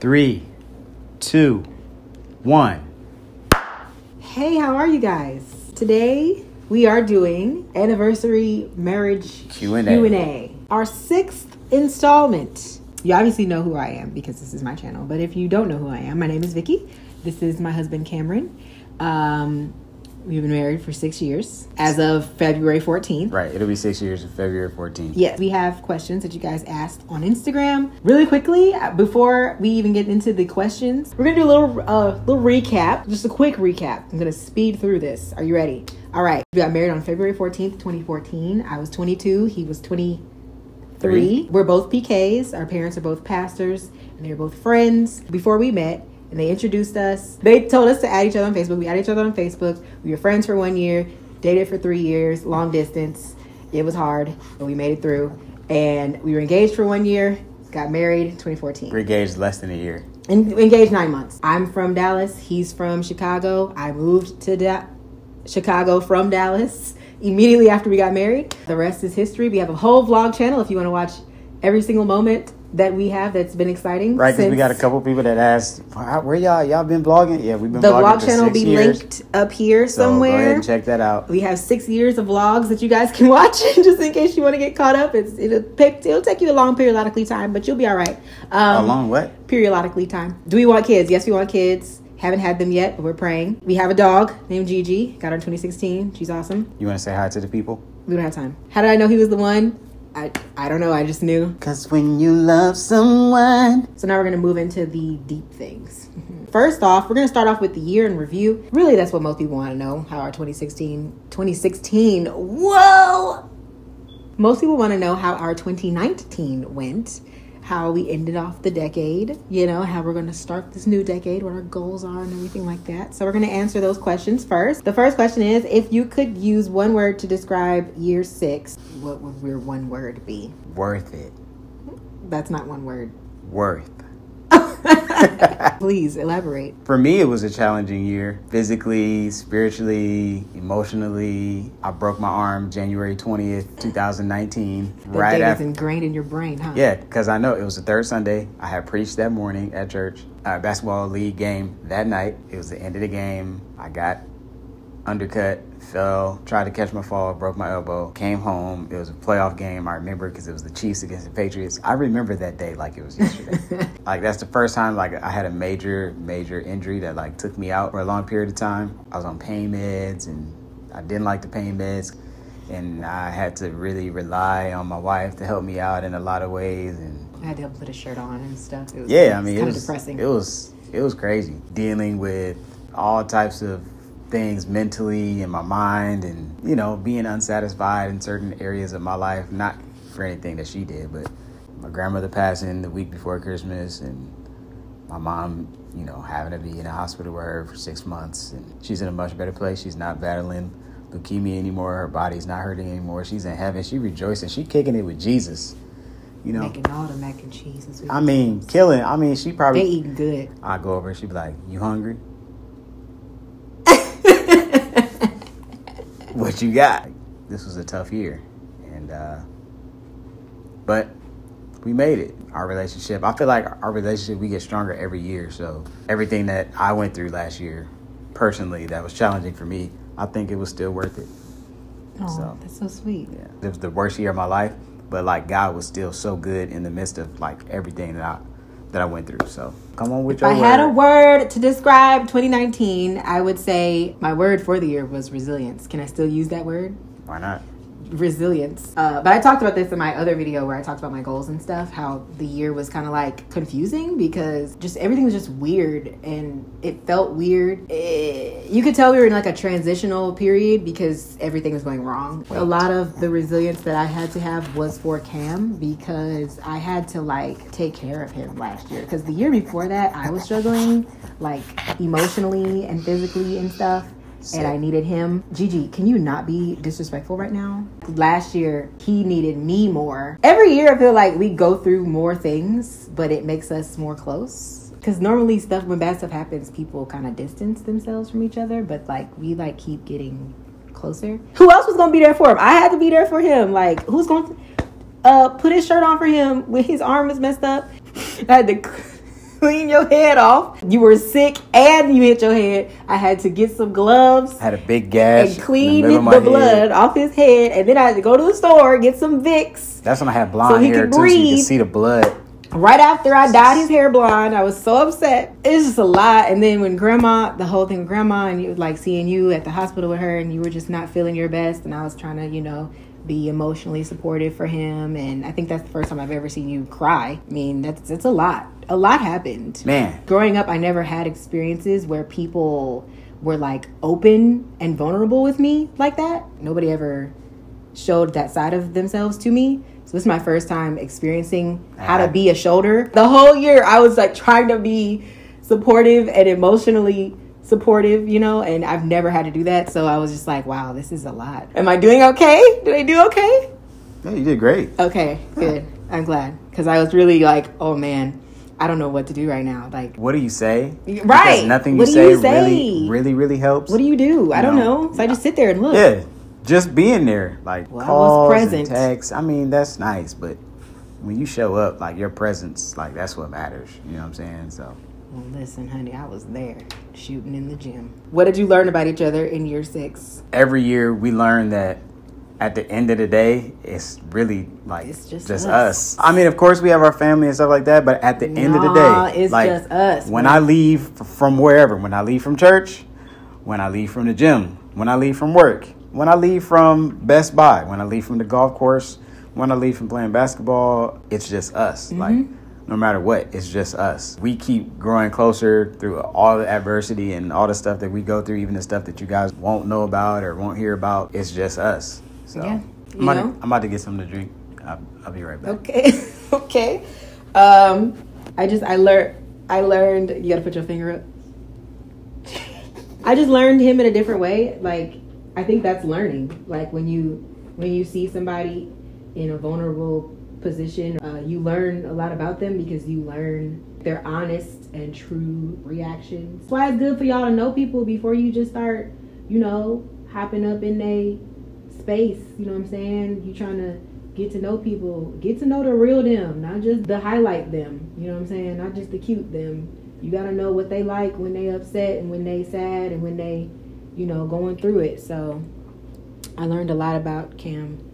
Three, two, one. Hey, how are you guys? Today we are doing anniversary marriage Q&A. Q&A. Our sixth installment. You obviously know who I am because this is my channel. But if you don't know who I am, my name is Vicky. This is my husband Cameron. Um, we've been married for six years as of February 14th. Right, it'll be six years of February 14th. Yes, we have questions that you guys asked on Instagram. Really quickly, uh, before we even get into the questions, we're gonna do a little uh, little recap, just a quick recap. I'm gonna speed through this. Are you ready? All right. We got married on February 14th, 2014. I was 22. He was 23. Three. We're both PKs. Our parents are both pastors, and they're both friends. Before we met, and they introduced us. They told us to add each other on Facebook. We added each other on Facebook. We were friends for one year, dated for three years, long distance. It was hard, but we made it through. And we were engaged for one year, got married 2014. We're engaged less than a year. En- engaged nine months. I'm from Dallas. He's from Chicago. I moved to da- Chicago from Dallas immediately after we got married. The rest is history. We have a whole vlog channel if you want to watch every single moment that we have that's been exciting. Right, because we got a couple people that asked, where y'all y'all been blogging? Yeah, we've been The vlog channel will be years. linked up here So go ahead somewhere. and check that out. We have six years of vlogs that you guys can watch just in case you want to get caught up. It's it'll pick, it'll take you a long periodically time, but you'll be all right. Um, long what? periodically time. Do we want kids? Yes, we want kids. Haven't had them yet, but we're praying. We have a dog named Gigi. Got her in 2016. She's awesome. You want to say hi to the people? We don't have time. How did I know he was the one? I I don't know. I just knew. Cause when you love someone, So now we're gonna move into the deep things. Mm-hmm. First off, we're gonna start off with the year in review. Really, that's what most people want to know. How our 2016, 2016, whoa! Most people want to know how our 2019 went, how we ended off the decade, you know, how we're gonna start this new decade, what our goals are, and everything like that. So we're gonna answer those questions first. The first question is, if you could use one word to describe year six, what would your one word be? worth it. That's not one word. Worth. Please elaborate. For me, it was a challenging year. Physically, spiritually, emotionally. I broke my arm January 20th, 2019. That right is after. ingrained in your brain, huh? Yeah, because I know it was the third Sunday. I had preached that morning at church. Uh, basketball league game that night. It was the end of the game. I got undercut, fell, tried to catch my fall, broke my elbow, came home. It was a playoff game. I remember because it was the Chiefs against the Patriots. I remember that day like it was yesterday. like that's the first time like I had a major, major injury that like took me out for a long period of time. I was on pain meds and I didn't like the pain meds. And I had to really rely on my wife to help me out in a lot of ways. And I had to help put a shirt on and stuff. It was, yeah, I mean, it was depressing. It was it was crazy dealing with all types of things mentally in my mind, and you know, being unsatisfied in certain areas of my life. Not for anything that she did, but my grandmother passing the week before Christmas, and my mom, you know, having to be in a hospital with her for six months, and she's in a much better place. She's not battling leukemia anymore. Her body's not hurting anymore. She's in heaven. She rejoicing. She kicking it with Jesus. You know, Making all the mac and cheese. and I mean, killing. I mean, she they probably. eating good. I go over. She'd be like, "You hungry? What you got?" This was a tough year, and uh, but we made it. Our relationship. I feel like our relationship we get stronger every year. So everything that I went through last year, personally, that was challenging for me. I think it was still worth it. Oh, So- that's so sweet. Yeah, it was the worst year of my life, but like God was still so good in the midst of like everything that I that I went through. So come on with If your I had a word. word to describe 2019, I would say my word for the year was resilience. Can I still use that word? Why not? Resilience. Uh, but I talked about this in my other video where I talked about my goals and stuff. How the year was kind of like confusing because just everything was just weird and it felt weird. Eh, you could tell we were in like a transitional period because everything was going wrong. A lot of the resilience that I had to have was for Cam because I had to like take care of him last year. Because the year before that, I was struggling like emotionally and physically and stuff and I needed him. Gigi, can you not be disrespectful right now? Last year, he needed me more. Every year, I feel like we go through more things, but it makes us more close. Because normally, stuff when bad stuff happens, people kind of distance themselves from each other, but like we like keep getting closer. Who else was gonna be there for him? I had to be there for him. Like who's going to uh put his shirt on for him when his arm is messed up? I had to. Clean your head off. You were sick and you hit your head. I had to get some gloves I had a big gash. and clean the, the, middle of my blood off his head. And then I had to go to the store, get some Vicks. That's when I had blonde So he hair could too, so you breathe. could see the blood. Right after I dyed his hair blonde, I was so upset. It's just a lot. And then when grandma, the whole thing with grandma, and you like seeing you at the hospital with her, and you were just not feeling your best, and I was trying to, you know, be emotionally supportive for him. And I think that's the first time I've ever seen you cry. I mean, that's it's a lot. A lot happened. Man, Growing up, I never had experiences where people were like open and vulnerable with me like that. Nobody ever showed that side of themselves to me. So this is my first time experiencing how to be a shoulder. The whole year I was like trying to be supportive and emotionally supportive, you know, and I've never had to do that. So I was just like, wow, this is a lot. Am I doing okay? Did I do okay? yeah, you did great. Okay, good. I'm glad cuz I was really like, oh man, I don't know what to do right now. Like What do you say? Right. Because nothing you What do say, you say? really, really, really helps. what do you do? I don't No. know. So I just sit there and look. Yeah, just being there, like Well, I was calls present. and texts. I mean, that's nice, but when you show up, like your presence, like that's what matters. You know what I'm saying? So Well, listen, honey, I was there shooting in the gym. What did you learn about each other in year six? every year we learn that at the end of the day, it's really like It's just us. us. I mean, of course, we have our family and stuff like that, but at the end of the day, it's like just us, when man. I leave from wherever, when I leave from church, when I leave from the gym, when I leave from work, when I leave from Best Buy, when I leave from the golf course, when I leave from playing basketball, it's just us. Mm-hmm. Like no matter what, it's just us. We keep growing closer through all the adversity and all the stuff that we go through, even the stuff that you guys won't know about or won't hear about. It's just us. So Yeah, I'm, about to, I'm about to get something to drink. I'll, I'll be right back. Okay, okay. Um, I just I learned I learned. You got to put your finger up. I just learned him in a different way. Like I think that's learning. Like when you when you see somebody in a vulnerable position, uh, you learn a lot about them because you learn their honest and true reactions. That's why it's good for y'all to know people before you just start, you know, hopping up in a space. You know what I'm saying? You trying to get to know people, get to know the real them, not just the highlight them. You know what I'm saying? Not just the cute them. You gotta know what they like when they upset and when they sad and when they, you know, going through it. So I learned a lot about Cam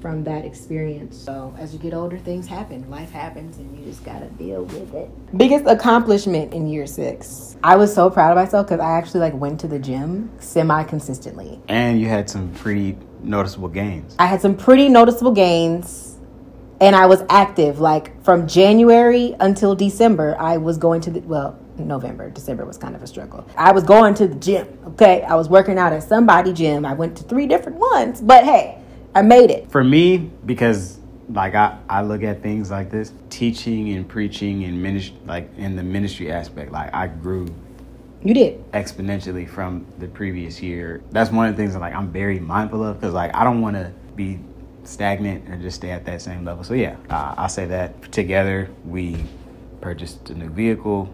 from that experience. So as you get older, things happen. Life happens and you just gotta deal with it. Biggest accomplishment in year six. I was so proud of myself because I actually like went to the gym semi consistently. And you had some pretty noticeable gains. I had some pretty noticeable gains and I was active. Like from January until December, I was going to the, well, November, December was kind of a struggle. I was going to the gym, okay? I was working out at somebody gym. I went to three different ones, but hey, I made it. For me, because like I, I look at things like this, teaching and preaching and ministry, like in the ministry aspect, like I grew You did. exponentially from the previous year. That's one of the things that like I'm very mindful of because like I don't want to be stagnant or just stay at that same level. So yeah, uh, I'll say that together we purchased a new vehicle.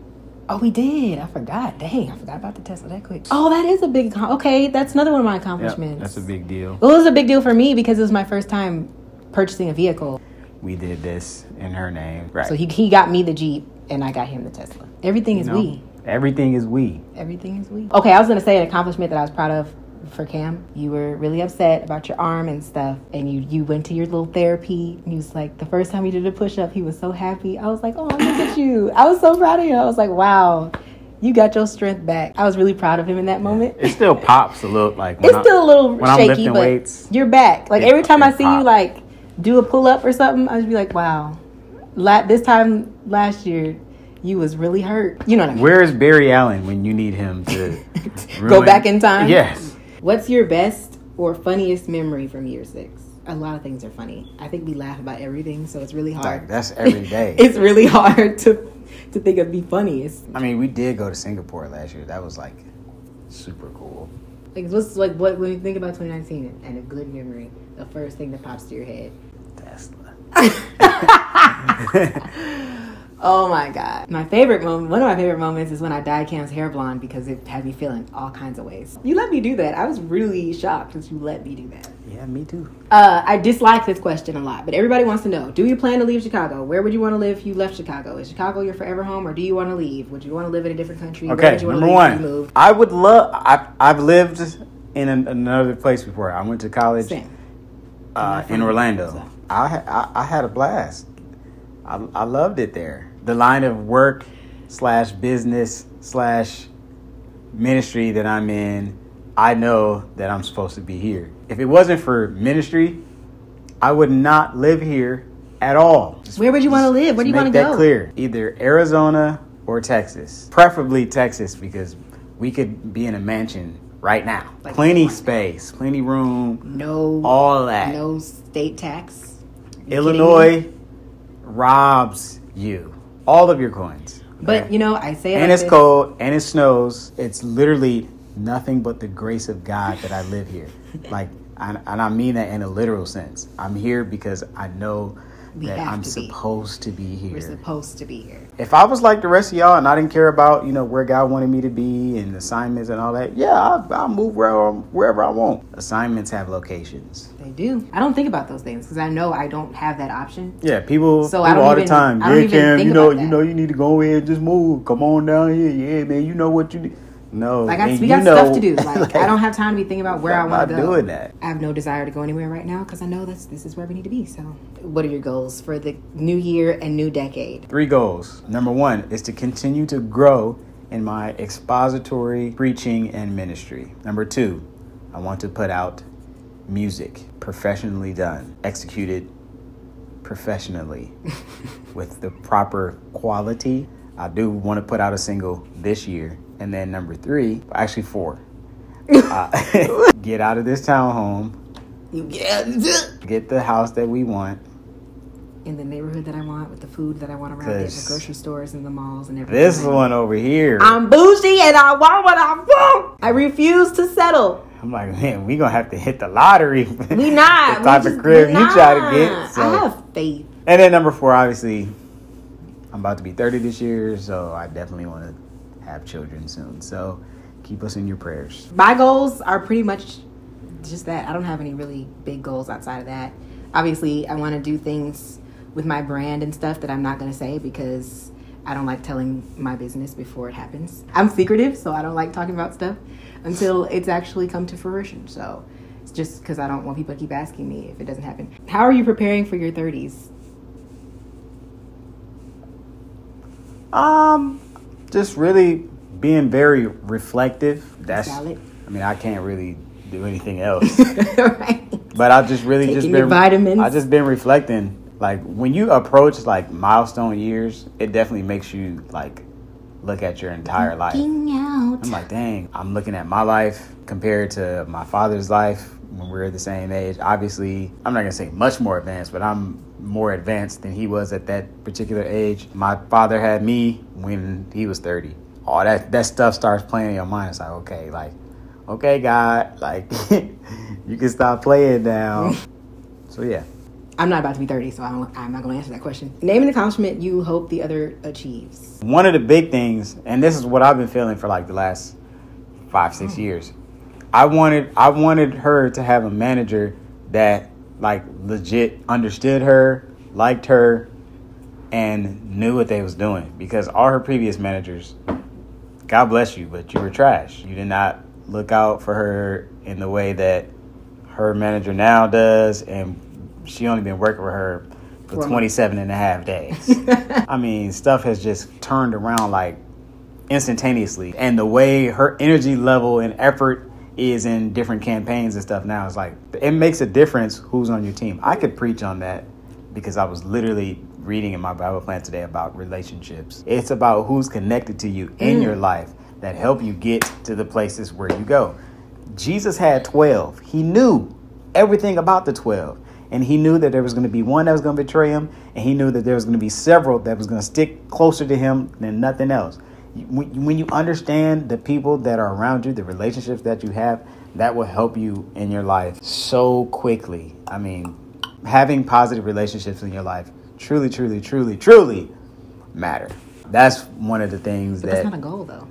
Oh, we did. I forgot. Dang, I forgot about the Tesla that quick. Oh, that is a big. Okay, that's another one of my Yep, accomplishments. that's a big deal. It was a big deal for me because it was my first time purchasing a vehicle. We did this in her name. Right. So he he got me the Jeep and I got him the Tesla. Everything is You know, we. Everything is we. Everything is we. Okay, I was gonna say an accomplishment that I was proud of for Cam. You were really upset about your arm and stuff, and you you went to your little therapy. And he was like, the first time he did a push up, he was so happy. I was like, oh, look at you. I was so proud of you. I was like, wow, you got your strength back. I was really proud of him in that moment. It still pops a little like when It's I- still a little when I'm shaky, lifting but weights. you're back. Like it- every time I it see you like do a pull up or something, I just be like, wow. La- this time last year, you was really hurt. You know what I mean? Where is Barry Allen when you need him to Go back in time? Yes. What's your best or funniest memory from year six? A lot of things are funny. I think we laugh about everything, so it's really Like hard. that's every day. it's really hard to to think of the funniest. I mean, we did go to Singapore last year. That was like super cool. Like what's like what when you think about 2019 and a good memory, the first thing that pops to your head. Tesla. Oh my god. My favorite moment, one of my favorite moments is when I dyed Cam's hair blonde because it had me feeling all kinds of ways. You let me do that. I was really shocked that you let me do that. Yeah, me too. Uh, I dislike this question a lot, but everybody wants to know: Do you plan to leave Chicago? Where would you want to live if you left Chicago? Is Chicago your forever home, or do you want to leave? Would you want to live in a different country? Okay, would you want number to leave if you one? I would love. I've I've lived in an, another place before. I went to college uh, in Orlando. I, I I had a blast. I I loved it there. The line of work slash business slash ministry that I'm in, I know that I'm supposed to be here. If it wasn't for ministry, I would not live here at all. Just- Where would you wanna live? Where do you wanna make that go? clear? Either Arizona or Texas, preferably Texas because we could be in a mansion right now. Like plenty space, plenty room, No, all that. no state tax. Illinois robs you all of your coins. But you know, I say it and like it's this. cold and it snows. It's literally nothing but the grace of God that I live here. like, and, and I mean that in a literal sense. I'm here because I know We that I'm to supposed to be here. We're supposed to be here. If I was like the rest of y'all and I didn't care about you know where God wanted me to be and assignments and all that, yeah, I'll, I'll move wherever wherever I want. Assignments have locations. They do. I don't think about those things because I know I don't have that option. Yeah, people, So I don't all the time. Yeah, even Cam, you know, you know, you need to go ahead and just move. Come on down here. Yeah, man, you know what you need. No, Like I, we got know- stuff to do. Like, I don't have time to be thinking about where I I'm want to not go. doing that. I have no desire to go anywhere right now because I know that's this is where we need to be. So, what are your goals for the new year and new decade? Three goals. Number one is to continue to grow in my expository preaching and ministry. Number two, I want to put out music professionally done, executed professionally with the proper quality. I do want to put out a single this year. And then number three, actually four, uh, get out of this townhome, Yeah, get the house that we want. in the neighborhood that I want with the food that I want around it, the grocery stores and the malls and everything. This one over here. I'm bougie and I want what I want. I refuse to settle. I'm like, man, we gonna have to hit the lottery. We not. the We type just- of crib you try to get. So. I have faith. And then number four, obviously, I'm about to be 30 this year, so I definitely want to have children soon. So keep us in your prayers. My goals are pretty much just that. I don't have any really big goals outside of that. Obviously, I want to do things with my brand and stuff that I'm not going to say because I don't like telling my business before it happens. I'm secretive, so I don't like talking about stuff until it's actually come to fruition. So it's just because I don't want people to keep asking me if it doesn't happen. How are you preparing for your 30s? Um, just really being very reflective. That's. I mean, I can't really do anything else. right. But I've just really just been vitamins. I just been reflecting. Like when you approach like milestone years, it definitely makes you like look at your entire life. Out. I'm like, dang, I'm looking at my life compared to my father's life when we were the same age. Obviously, I'm not gonna say much more advanced, but I'm more advanced than he was at that particular age. My father had me when he was 30. All that that stuff starts playing in your mind. It's like, okay, like, okay, God, like, you can stop playing now. so yeah. I'm not about to be 30, so I don't, I'm not going to answer that question. Name an accomplishment you hope the other achieves. one of the big things, and this is what I've been feeling for like the last five, six mm. years. I wanted I wanted her to have a manager that like legit understood her, liked her, and knew what they was doing. Because all her previous managers, God bless you, but you were trash. You did not look out for her in the way that her manager now does, and she only been working with her for For a 27 and a half days. I mean, stuff has just turned around like instantaneously. And the way her energy level and effort is in different campaigns and stuff now it's like, it makes a difference who's on your team. I could preach on that because I was literally reading in my Bible plan today about relationships. It's about who's connected to you in your mm. life that help you get to the places where you go. Jesus had 12. He knew everything about the 12. And he knew that there was going to be one that was going to betray him, and he knew that there was going to be several that was going to stick closer to him than nothing else. When when you understand the people that are around you, the relationships that you have, that will help you in your life so quickly. I mean, having positive relationships in your life truly, truly, truly, truly matter. That's one of the things But that that's not a goal, though.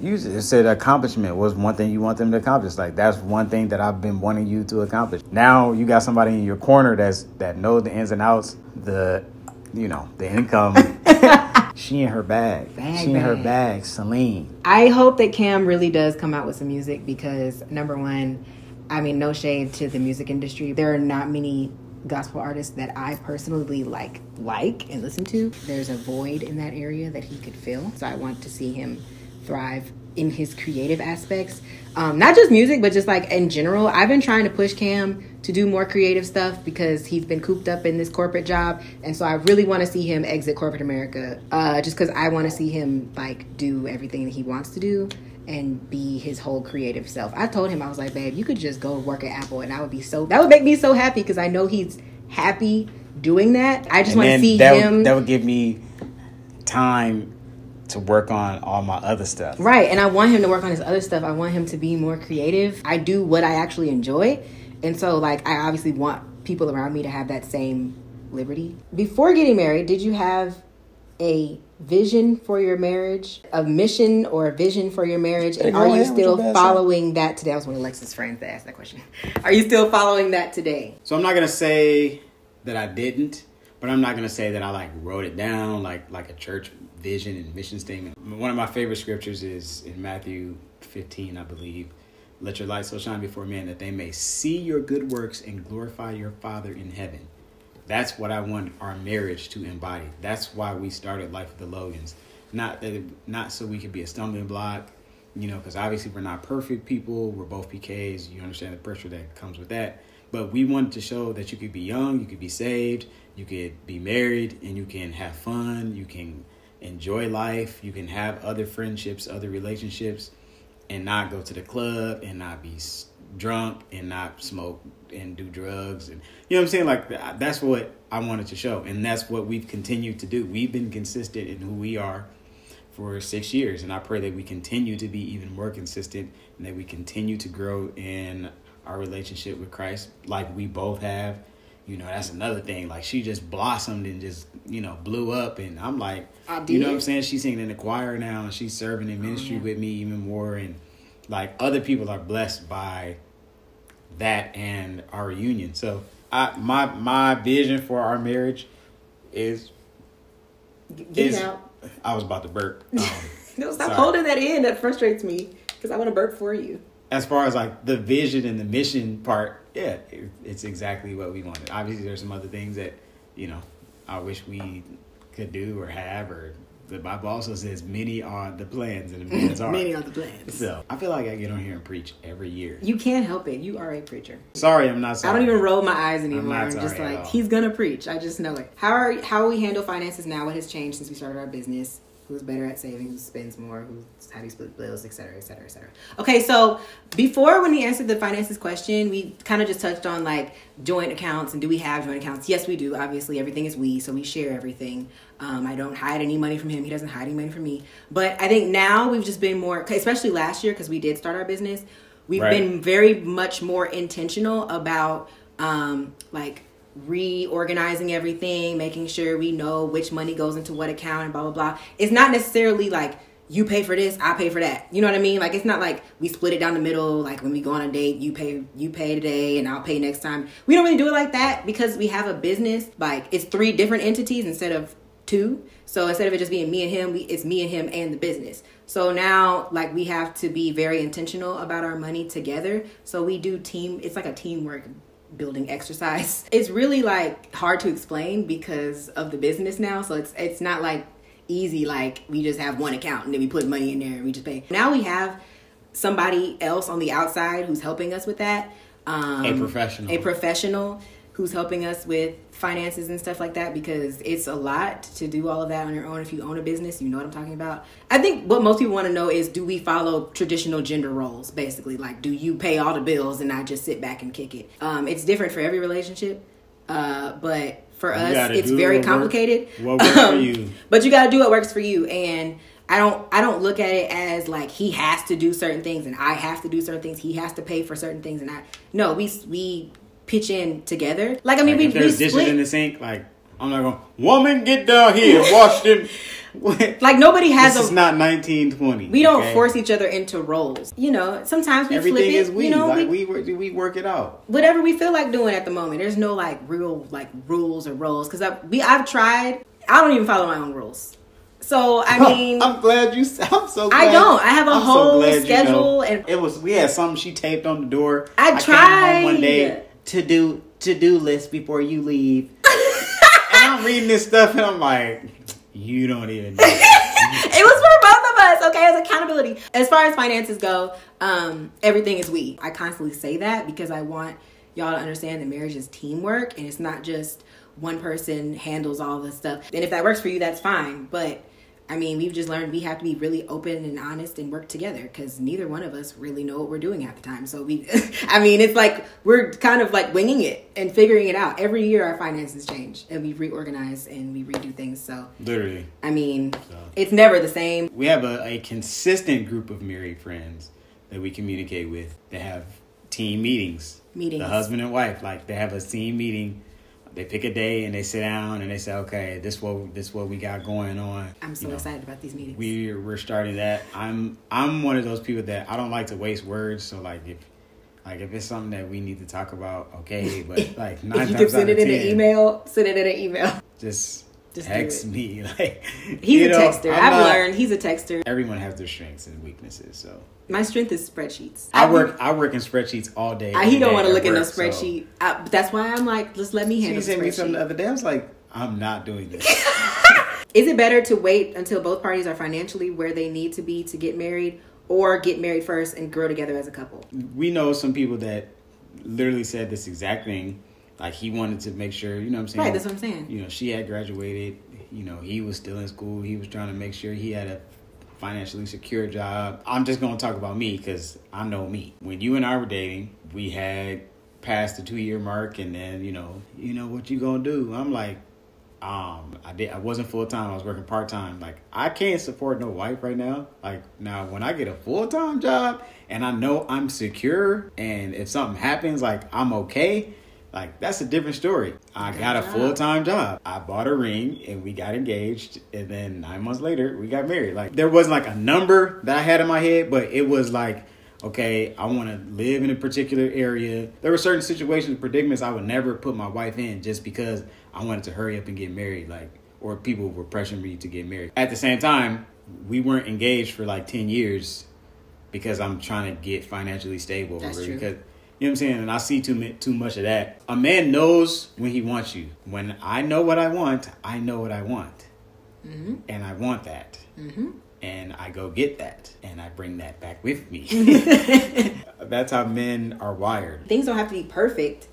You said accomplishment was one thing you want them to accomplish. Like that's one thing that I've been wanting you to accomplish. Now you got somebody in your corner that's that knows the ins and outs, the you know, the income. she in her bag. Bag, she in her bag. bag. Celine. I hope that Cam really does come out with some music because number one, I mean, no shade to the music industry. There are not many gospel artists that I personally like like and listen to. There's a void in that area that he could fill. So I want to see him thrive in his creative aspects. Um, not just music, but just like in general. I've been trying to push Cam to do more creative stuff because he's been cooped up in this corporate job, and so I really want to see him exit corporate America. Uh, just because I want to see him like do everything that he wants to do and be his whole creative self. I told him I was like, babe, you could just go work at Apple, and I would be so that would make me so happy because I know he's happy doing that. I just want to see that him. would, that would give me time to work on all my other stuff. Right, and I want him to work on his other stuff. I want him to be more creative. I do what I actually enjoy. And so like I obviously want people around me to have that same liberty. Before getting married, did you have a vision for your marriage, a mission or a vision for your marriage? And are you still following that today? I was one of Alexa's friends that asked that question. Are you still following that today? So I'm not gonna say that I didn't, but I'm not gonna say that I like wrote it down like like a church vision and mission statement. One of my favorite scriptures is in Matthew 15, I believe. Let your light so shine before men that they may see your good works and glorify your Father in heaven. That's what I want our marriage to embody. That's why we started Life of the Logans. Not that not so we could be a stumbling block, you know, because obviously we're not perfect people. We're both PKs. You understand the pressure that comes with that. But we wanted to show that you could be young, you could be saved, you could be married, and you can have fun. You can enjoy life. You can have other friendships, other relationships, and not go to the club and not be drunk and not smoke and do drugs and you know what I'm saying like that's what I wanted to show and that's what we've continued to do. We've been consistent in who we are for 6 years and I pray that we continue to be even more consistent and that we continue to grow in our relationship with Christ like we both have. You know, that's another thing. Like she just blossomed and just, you know, blew up and I'm like I you know what I'm saying? She's singing in the choir now and she's serving in ministry yeah. with me even more and like other people are blessed by that and our reunion. So I my my vision for our marriage is Get is out. I was about to burp. Um, No, stop Sorry. holding that in. That frustrates me because I want to burp for you. as far as like the vision and the mission part, yeah, it, it's exactly what we wanted. Obviously, there's some other things that you know I wish we could do or have, or the Bible also says many are the plans and the plans are. Many are the plans. So I feel like I get on here and preach every year. You can't help it. You are a preacher. Sorry, I'm not sorry. I don't even roll my eyes anymore. not I'm, just like he's gonna preach. I just know it. How are how we handle finances now? What has changed since we started our business? Who's better at saving? Who spends more? Who's how do you split bills? Et cetera, et cetera, et cetera. Okay, so before when we answered the finances question, we kind of just touched on like joint accounts and do we have joint accounts? Yes, we do. Obviously, everything is we, so we share everything. Um, I don't hide any money from him. He doesn't hide any money from me. But I think now we've just been more, especially last year because we did start our business. We've Right. been very much more intentional about um, like reorganizing everything, making sure we know which money goes into what account and blah blah blah. It's not necessarily like you pay for this, I pay for that. You know what I mean? Like it's not like we split it down the middle. Like when we go on a date, you pay you pay today and I'll pay next time. We don't really do it like that because we have a business. Like it's three different entities instead of two. So instead of it just being me and him, we, it's me and him and the business. So now, like, we have to be very intentional about our money together. So we do team, it's like a teamwork building exercise. It's really like hard to explain because of the business now. So it's, it's not like easy, like we just have one account and then we put money in there and we just pay. Now we have somebody else on the outside who's helping us with that. Um, A professional. A professional who's helping us with finances and stuff like that because it's a lot to do all of that on your own. If you own a business you know what i'm talking about. I think what most people want to know is do we follow traditional gender roles basically? Like do you pay all the bills and i just sit back and kick it? Um, it's different for every relationship uh, but for us it's very what complicated. What works for Um, you. but you got to do what works for you and i don't i don't look at it as like he has to do certain things and i have to do certain things he has to pay for certain things and i no we we pitch in together like i mean Like, we, there's we dishes split in the sink, like I'm not going. Woman, get down here. Wash them. Like nobody has this is a. not 1920. we don't okay? force each other into roles. You know, sometimes we Everything flip it. is we. you know, like we, we, we work it out. whatever we feel like doing at the moment. There's no like real like rules or roles because I we I've tried. I don't even follow my own rules. So I mean, I'm glad you. I'm so. Glad, I don't. I have a I'm so whole you know. schedule and- it was. We had something she taped on the door. I Came tried. home one day to do to do list before you leave, and I'm reading this stuff and I'm like, you don't even. know. it was for both of us okay as accountability as far as finances go um everything is we i constantly say that because i want y'all to understand that marriage is teamwork and it's not just one person handles all this stuff and if that works for you that's fine but i mean we've just learned we have to be really open and honest and work together because neither one of us really know what we're doing at the time so we i mean it's like we're kind of like winging it and figuring it out every year our finances change and we reorganize and we redo things so Literally, I mean, it's never the same. we have a, a consistent group of married friends that we communicate with. They have team meetings. Meetings. The husband and wife, like they have a team meeting. They pick a day and they sit down and they say, "Okay, this what this what we got going on." I'm so You know, excited about these meetings. we we're starting that. I'm I'm one of those people that I don't like to waste words. So like if like if it's something that we need to talk about, okay. But like nine if you times can send out it of in an email, send it in an email. just, Just text me. Like He's a know, texter. I've not- learned he's a texter. Everyone has their strengths and weaknesses. So My strength is spreadsheets. I work I work in spreadsheets all day. I, he don't want to look at no work, so- spreadsheet. I, that's why I'm like, just let me She handle the sent me something the other day. I was like, I'm not doing this. Is it better to wait until both parties are financially where they need to be to get married, or get married first and grow together as a couple? we know some people that literally said this exact thing. Like he wanted to make sure, you know what I'm saying? Right, that's what I'm saying. You know, she had graduated, you know, he was still in school. He was trying to make sure he had a financially secure job. I'm just going to talk about me cuz I know me. When you and I were dating, we had passed the 2-year mark and then, you know, you know what you going to do? I'm like um I did I wasn't full time, I was working part time. Like I can't support no wife right now. Like now when I get a full time job and I know I'm secure and if something happens like I'm okay, like that's a different story. I Good got a full time job. I bought a ring and we got engaged and then nine months later we got married. Like there wasn't like a number that I had in my head, but it was like okay, I want to live in a particular area. There were certain situations, predicaments I would never put my wife in just because I wanted to hurry up and get married, like, or people were pressuring me to get married. At the same time, we weren't engaged for like 10 years because I'm trying to get financially stable. That's true. Because, you know what I'm saying? And I see too, too much of that. A man knows when he wants you. When I know what I want, I know what I want. Mm-hmm. And I want that Mm-hmm. and I go get that and I bring that back with me. That's how men are wired. things don't have to be perfect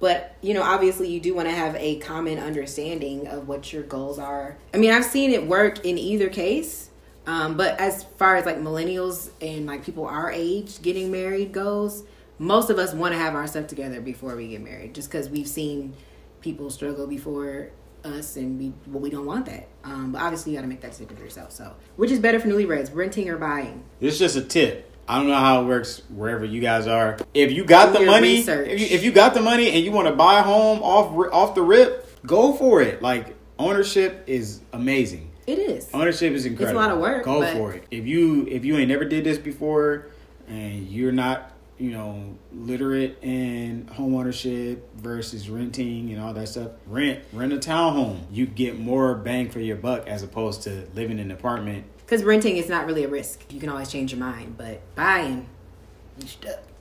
but you know obviously you do want to have a common understanding of what your goals are i mean i've seen it work in either case um, but as far as like millennials and like people our age getting married goes most of us want to have our stuff together before we get married just because we've seen people struggle before us and we well we don't want that um, but obviously you got to make that decision for yourself so which is better for newlyweds renting or buying It's just a tip. I don't know how it works wherever you guys are. If you got Do the money, if you, if you got the money and you want to buy a home off off the rip, go for it. Like ownership is amazing. it is Ownership is incredible. It's a lot of work, Go for it. If you if you ain't never did this before and you're not, you know, literate in home ownership versus renting and all that stuff, rent rent a townhome. You get more bang for your buck as opposed to living in an apartment. Because renting is not really a risk. You can always change your mind, but buying.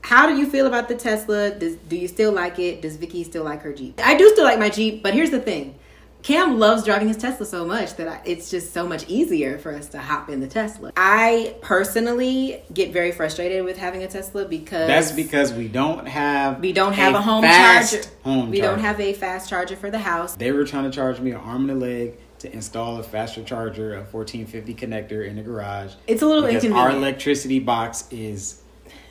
How do you feel about the Tesla? Does, do you still like it? Does Vicky still like her Jeep? I do still like my Jeep, but here's the thing. Cam loves driving his Tesla so much that I, it's just so much easier for us to hop in the Tesla. I personally get very frustrated with having a Tesla because That's because we don't have we don't have a, home fast charger. Home we don't have a fast charger for the house. They were trying to charge me an arm and a leg to install a faster charger, a 1450 connector in the garage. It's a little because our electricity box is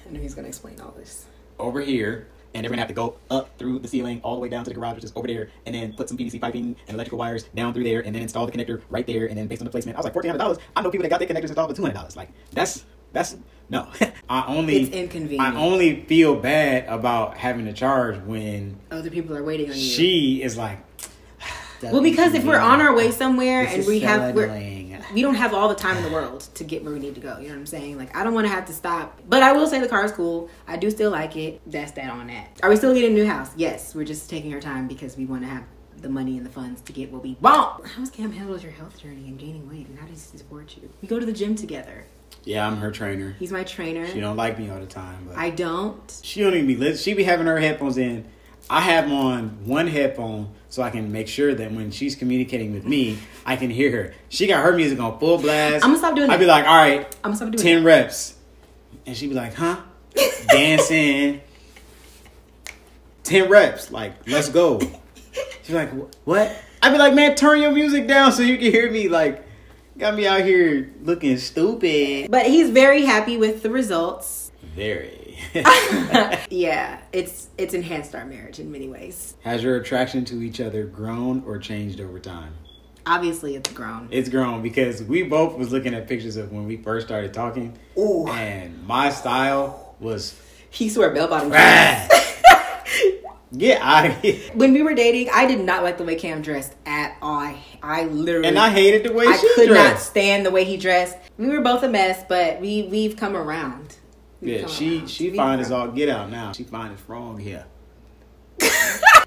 I know he's gonna explain all this. over here, and they're gonna have to go up through the ceiling all the way down to the garage, which is over there, and then put some PVC piping and electrical wires down through there, and then install the connector right there, and then based on the placement, I was like fourteen hundred dollars. I know people that got their connectors installed for two hundred dollars. Like that's that's no. I only It's inconvenient. I only feel bad about having to charge when Other people are waiting on you. she is like, Well, because if we're on our way somewhere This and we so have we're, annoying. We don't have all the time in the world to get where we need to go. You know what I'm saying? Like I don't want to have to stop. But I will say the car is cool. I do still like it. That's that on that. Are we still getting a new house? Yes. We're just taking our time because we want to have the money and the funds to get what we want. How How's Cam handled your health journey and gaining weight? And how does he support you? We go to the gym together. Yeah, I'm her trainer. He's my trainer. She don't like me all the time, but I don't. she don't even be lit. She be having her headphones in. I have on one headphone so I can make sure that when she's communicating with me, I can hear her. She got her music on full blast. I'ma stop doing I'd that. be like, all right, I'm gonna stop doing 10 reps. And she'd be like, huh? Dancing. 10 reps. Like, let's go. She's like, what? I'd be like, man, turn your music down so you can hear me. Like, got me out here looking stupid. But he's very happy with the results. Very. Yeah, it's it's enhanced our marriage in many ways. Has your attraction to each other grown or changed over time? Obviously, it's grown. It's grown because we both was looking at pictures of when we first started talking, Ooh, and my style was he swear bell bottom. Get out of here. when we were dating, I did not like the way Cam dressed at all. I, I literally And I hated the way I could not stand the way he dressed. We were both a mess, but we we've come around. Yeah, she around. she fine as all get out now. She fine as wrong here.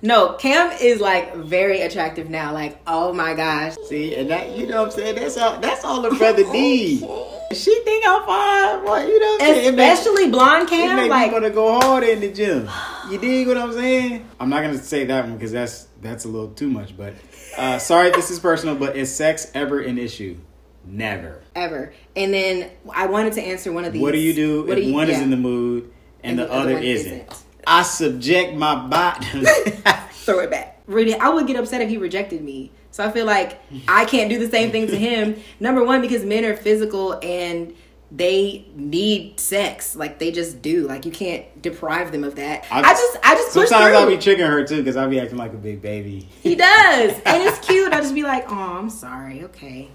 No, Cam is like very attractive now. Like, oh my gosh. See, and that you know what I'm saying. That's all. That's all the brother need. She think I'm fine. What you know? What I'm saying? It makes- Especially blonde It Cam. make Like, me want to go hard in the gym. You dig what I'm saying? I'm not gonna say that one because that's that's a little too much. But uh, sorry, this is personal. But is sex ever an issue? Never. Ever. And then I wanted to answer one of these. What do you do What if do you- one is in the mood and, the, other, one isn't? I subject my body. Throw it back. Really, I would get upset if he rejected me. So I feel like I can't do the same thing to him. Number one, because men are physical and they need sex. Like they just do. Like you can't deprive them of that. I, just, I just sometimes I'll be tricking her too because I'll be acting like a big baby. He does, and it's cute. I'll just be like, oh, I'm sorry. Okay,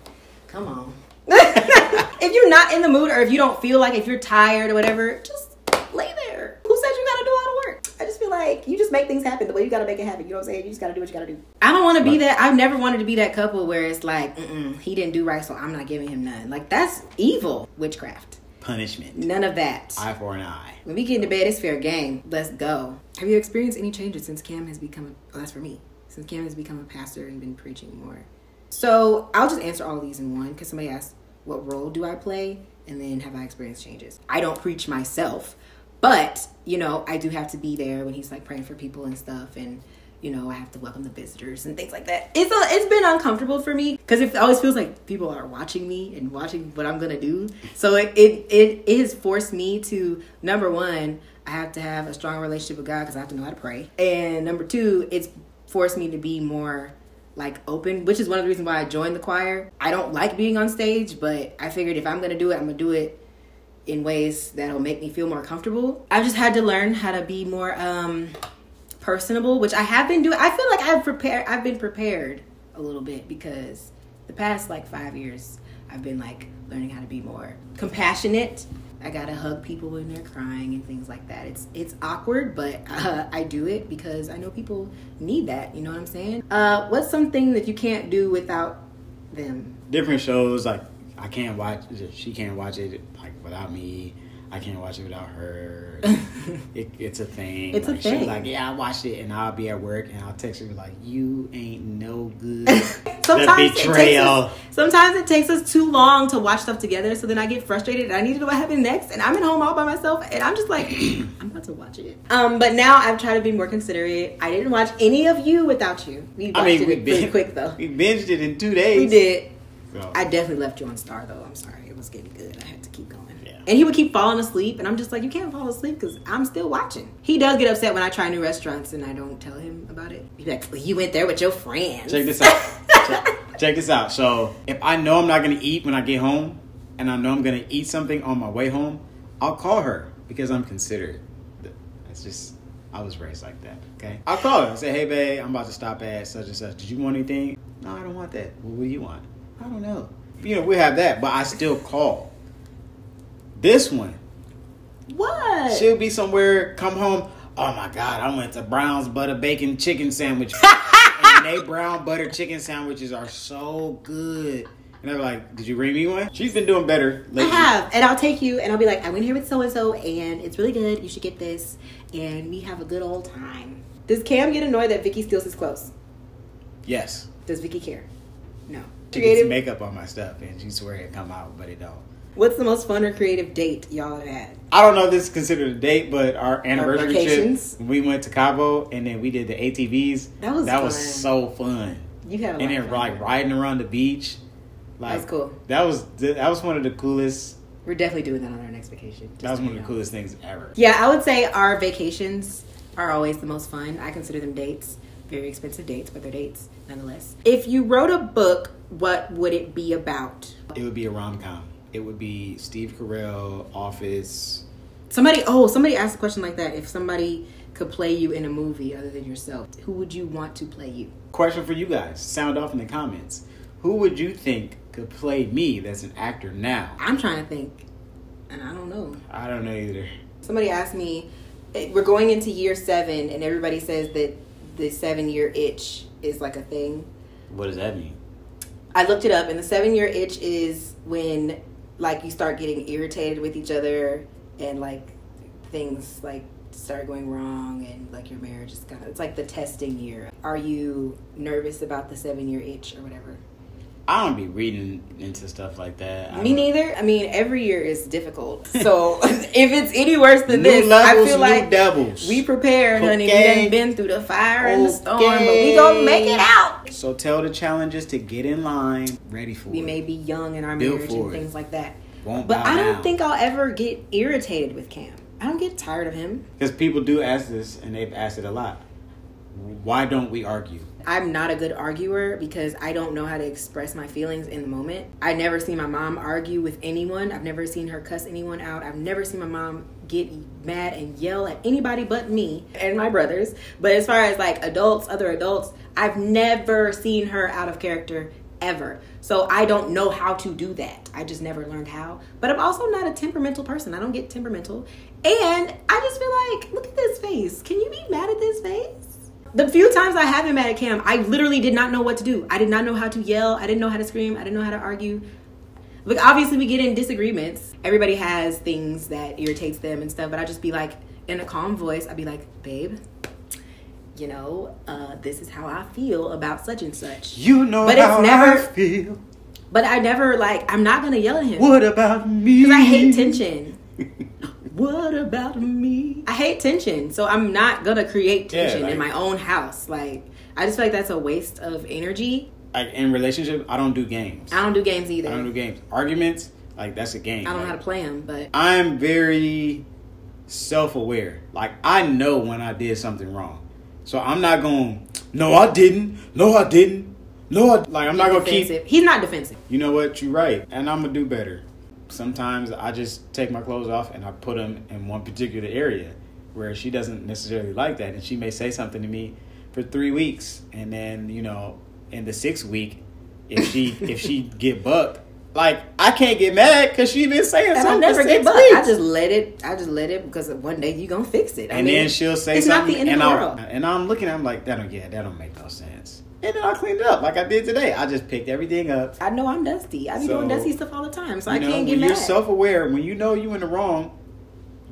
come on. If you're not in the mood, or if you don't feel like, if you're tired or whatever, just lay there. Who said you gotta do all the work? I just feel like you just make things happen the way you gotta make it happen. You know what I'm saying? You just gotta do what you gotta do. I don't want to be that. I've never wanted to be that couple where it's like, Mm-mm, he didn't do right, so I'm not giving him none. Like that's evil witchcraft. Punishment. None of that. Eye for an eye. When we get into bed, it's fair game. Let's go. Have you experienced any changes since Cam has become? A, oh, that's for me. Since Cam has become a pastor and been preaching more. So I'll just answer all these in one because somebody asked, "What role do I play?" And then have I experienced changes? I don't preach myself, but you know I do have to be there when he's like praying for people and stuff, and you know I have to welcome the visitors and things like that. It's a, it's been uncomfortable for me because it always feels like people are watching me and watching what I'm gonna do. So it it it, it has forced me to number one. I have to have a strong relationship with God because I have to know how to pray. And number two, it's forced me to be more like open, which is one of the reasons why I joined the choir. I don't like being on stage, but I figured if I'm gonna do it, I'm gonna do it in ways that'll make me feel more comfortable. I've just had to learn how to be more um personable, which I have been doing. I feel like I've prepared I've been prepared a little bit because the past like 5 years I've been like learning how to be more compassionate. I gotta hug people when they're crying and things like that. It's it's awkward, but uh, I do it because I know people need that. You know what I'm saying? Uh, what's something that you can't do without them? Different shows like I can't watch. She can't watch it like without me. I can't watch it without her. it, it's a thing. It's a like, be thing. like, yeah, I watched it, and I'll be at work, and I'll text her like, you ain't no good. sometimes the It takes us, sometimes it takes us too long to watch stuff together, so then I get frustrated and I need to know what happened next, and I'm at home all by myself, and I'm just like, I'm about to watch it. Um, but now I've tried to be more considerate. I didn't watch any of you without you. We watched I mean, it we pretty quick though. We binged it in two days. We did. So, I definitely left you on Star though. I'm sorry, it was getting good. I had to keep going. And he would keep falling asleep, and I'm just like, you can't fall asleep because I'm still watching. He does get upset when I try new restaurants and I don't tell him about it. He's like, well, you went there with your friends. check this out. check, check this out. So if I know I'm not gonna eat when I get home, and I know I'm gonna eat something on my way home, I'll call her because I'm considerate. That's just I was raised like that. Okay, I'll call her and say, "Hey, babe, I'm about to stop at such and such. Did you want anything? No, I don't want that. Well, what do you want? I don't know. You know, we have that, but I still call. This one, What? she'll be somewhere, come home. Oh my God, I went to Brown's butter bacon chicken sandwich. and they brown butter chicken sandwiches are so good. And they're like, "Did you bring me one?" She's been doing better I lately. have, and I'll take you, and I'll be like, I went here with so and so, and it's really good. You should get this, and we have a good old time. Does Cam get annoyed that Vicky steals his clothes? Yes. Does Vicky care? No. She gets makeup on my stuff, and she swear it come out, but it don't. What's the most fun or creative date y'all have had? I don't know if this is considered a date, but our anniversary trip, vacations? we went to Cabo, and then we did the ATVs. That was that was so fun. You had a lot And then fun. like riding around the beach. Like, That was cool. That was that was one of the coolest. We're definitely doing that on our next vacation. That was one of the coolest things ever. Yeah, I would say our vacations are always the most fun. I consider them dates. Very expensive dates, but they're dates nonetheless. If you wrote a book, what would it be about? It would be a rom com. It would be Steve Carell, Office. Somebody, oh, somebody asked a question like that. If somebody could play you in a movie other than yourself, who would you want to play you? Question for you guys. Sound off in the comments. Who would you think could play me that's an actor now? I'm trying to think, and I don't know. I don't know either. Somebody asked me, eh, we're going into year seven, and everybody says that the seven year itch is like a thing. What does that mean? I looked it up, and the seven year itch is when like you start getting irritated with each other, and like things like start going wrong, and like your marriage is kind of it's like the testing year. Are you nervous about the seven year itch or whatever? I don't be reading into stuff like that. I Me don't- neither. I mean, every year is difficult. So if it's any worse than New this, levels, I feel like devils. we prepared, honey. We Okay. done been through the fire and the storm, but Okay. we gonna make it out. So tell the challenges to get in line, ready for We it. may be young in our Build marriage for and it. things like that. Won't But I don't down. think I'll ever get irritated with Cam. I don't get tired of him. Because people do ask this, and they've asked it a lot. Why don't we argue? I'm not a good arguer because I don't know how to express my feelings in the moment. I never seen my mom argue with anyone. I've never seen her cuss anyone out. I've never seen my mom get mad and yell at anybody but me and my brothers. But as far as like adults, other adults, I've never seen her out of character ever. So I don't know how to do that. I just never learned how. But I'm also not a temperamental person. I don't get temperamental. And I just feel like, look at this face. Can you be mad at this face? The few times I have been mad at Cam, I literally did not know what to do. I did not know how to yell. I didn't know how to scream. I didn't know how to argue. Like obviously we get in disagreements. Everybody has things that irritates them and stuff, but I just be like in a calm voice, I'd be like, babe, you know, uh, this is how I feel about such and such. You know But it's never- I feel. But I never like I'm not gonna yell at him. What about me? Because I hate tension. what about me? I hate tension, so I'm not gonna create Yeah, tension in my own house. Like I just feel like that's a waste of energy. like in relationship, I don't do games. I don't do games either. I don't do games. Arguments, like that's a game. I don't know how to play them, but I'm very self-aware. Like I know when I did something wrong, so I'm not going. To No, I didn't. No, I didn't. No, I like. I'm not gonna keep. defensive. He's not defensive. You know what? You're right, and I'm gonna do better. Sometimes I just take my clothes off and I put them in one particular area where she doesn't necessarily like that, and she may say something to me for three weeks, and then you know, in the sixth week, if she if she get bucked, like I can't get mad because she been saying And I something never for get bucked. weeks. I just let it. I just let it because one day you gonna fix it. I and mean, then she'll say it's not something, the end of and the I world. and I'm looking, I'm like, that don't yeah, that don't make no sense. And then I cleaned it up like I did today. I just picked everything up. I know I'm dusty. I be So, doing dusty stuff all the time, so I know, can't get when mad. you're self-aware, when you know you in the wrong,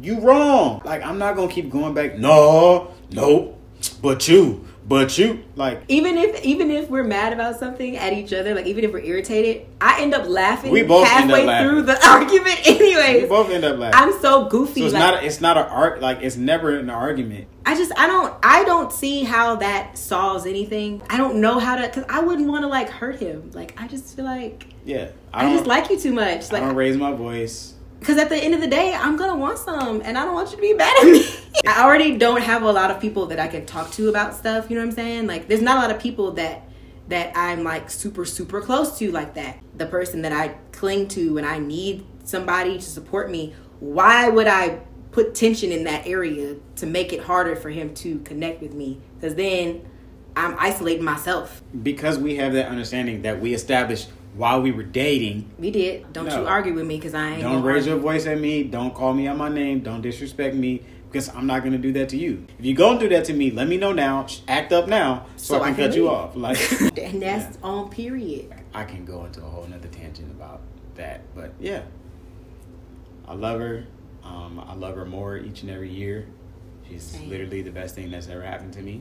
you wrong. Like I'm not gonna keep going back. No, nope. But you, but you, like even if even if we're mad about something at each other, like even if we're irritated, I end up laughing We both end up halfway laughing. through the argument. Anyways, we both end up laughing. I'm so goofy. so it's like, not. It's not an art. Like it's never an argument. I just I don't I don't see how that solves anything. I don't know how to because I wouldn't want to like hurt him. Like I just feel like Yeah, I, don't, just like you too much. Like I don't raise my voice. Because at the end of the day, I'm gonna want some, and I don't want you to be mad at me. I already don't have a lot of people that I can talk to about stuff. You know what I'm saying? Like there's not a lot of people that that I'm like super super close to like that. The person that I cling to and I need somebody to support me. Why would I put tension in that area to make it harder for him to connect with me? Because then I'm isolating myself. Because we have that understanding that we established while we were dating. We did. Don't No. you argue with me because I ain't. Don't raise argue. your voice at me. Don't call me out my name. Don't disrespect me because I'm not gonna do that to you. If you gonna do that to me, let me know now. Act up now, so, I can cut you off. Like, And that's on period. I can go into a whole nother tangent about that, but yeah, I love her. Um, I love her more each and every year. She's Same. literally the best thing that's ever happened to me,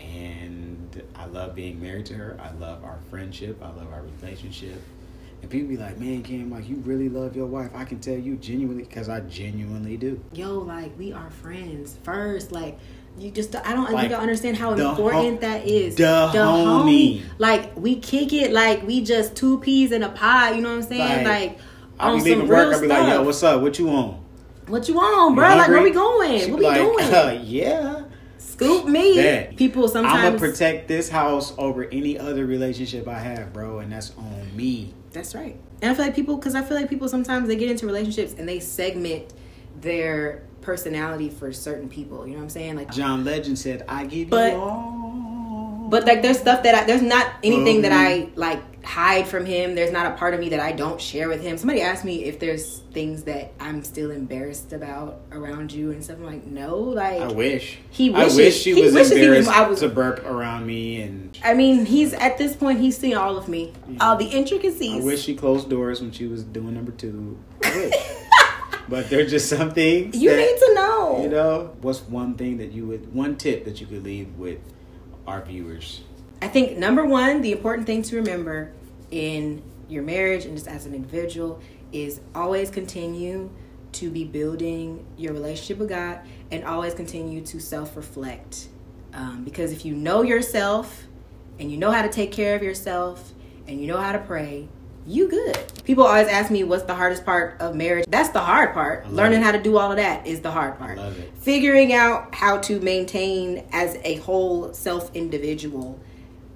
and I love being married to her. I love our friendship. I love our relationship. And people be like, "Man, Cam, like you really love your wife." I can tell you genuinely, because I genuinely do. Yo, like we are friends first. Like you just, I don't, Like, you don't understand how the important hom- that is. the homie. Like we kick it, like we just two peas in a pod. You know what I'm saying? Like, Like, I'll on be leaving some work. I'll be like, "Yo, what's up? What you on?" what you on, You bro? Like where we going? She what we like, doing? Uh, yeah. Scoop me. Bet. People sometimes. I'm gonna protect this house over any other relationship I have, bro, and that's on me. That's right. And I feel like people, because I feel like people sometimes they get into relationships and they segment their personality for certain people. You know what I'm saying? Like, John Legend said, "I give But- you all." but like, there's stuff that I, there's not anything that. I like hide from him. There's not a part of me that I don't share with him. Somebody asked me if there's things that I'm still embarrassed about around you and stuff. I'm like, no. Like, I wish He I wishes- wish she he was he was- embarrassed I was- to burp around me, and I mean, he's at this point, he's seen all of me, all the intricacies. I wish she closed doors when she was doing number two. I wish. but there's just some things you that, need to know. You know, what's one thing that you would, one tip that you could leave with our viewers? I think number one, the important thing to remember in your marriage and just as an individual is always continue to be building your relationship with God and always continue to self reflect. Um, because if you know yourself and you know how to take care of yourself and you know how to pray, you good. People always ask me what's the hardest part of marriage. That's the hard part. Learning it. how to do all of that is the hard part. love it. Figuring out how to maintain as a whole self individual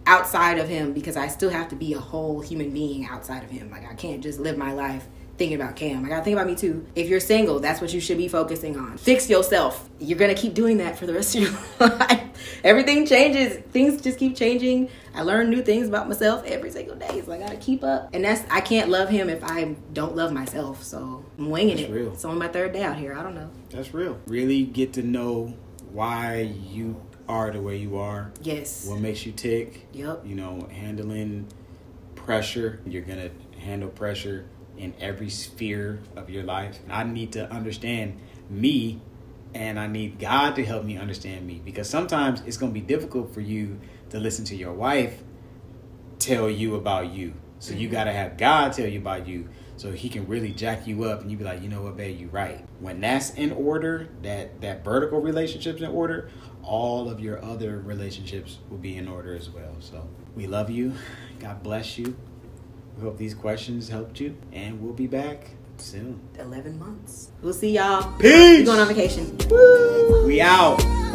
outside of him because I still have to be a whole human being outside of him. Like I can't just live my life thinking about Cam. I gotta think about me too. If you're single, that's what you should be focusing on. Fix yourself. You're gonna keep doing that for the rest of your life. Everything changes. Things just keep changing. I learn new things about myself every single day. So I gotta keep up. And that's I can't love him if I don't love myself. So I'm winging That's it. real. It's on my third day out here. I don't know. That's real. Really get to know why you are the way you are. Yes. What makes you tick? Yep. You know, handling pressure. You're gonna handle pressure in every sphere of your life. And I need to understand me, and I need God to help me understand me because sometimes it's gonna be difficult for you to listen to your wife tell you about you. So you gotta have God tell you about you. So he can really jack you up and you be like, you know what, babe, you're right. When that's in order, that that vertical relationship's in order, all of your other relationships will be in order as well. So we love you. God bless you. We hope these questions helped you. And we'll be back soon. 11 months. We'll see y'all. Peace! We going on vacation. We out.